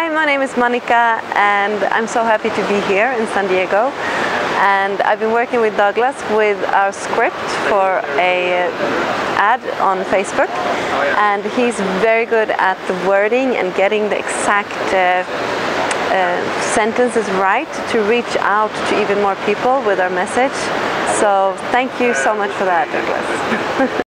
Hi, my name is Monica and I'm so happy to be here in San Diego. And I've been working with Douglas with our script for a ad on Facebook. And he's very good at the wording and getting the exact uh, uh, sentences right to reach out to even more people with our message. So thank you so much for that, Douglas.